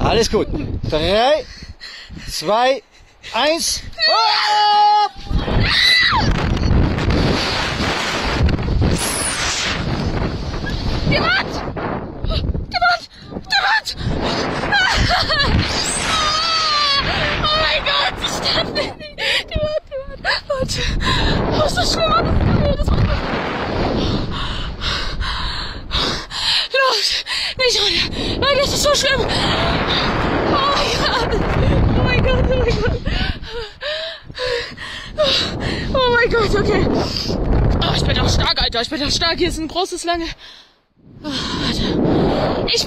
Alles gut. Drei, zwei, eins. Hopp! Wand! Die Wand! Oh mein Gott, ich darf nicht. Die Wand, die Wand. Leute, oh, ist das schlimm. Das war Los, nicht runter. Leute, das ist so schlimm. Oh mein Gott. Oh mein Gott, oh mein Gott. Oh mein Gott, okay. Oh, ich bin auch stark, Alter. Ich bin auch stark. Hier ist ein großes, lange... Oh, warte. Ich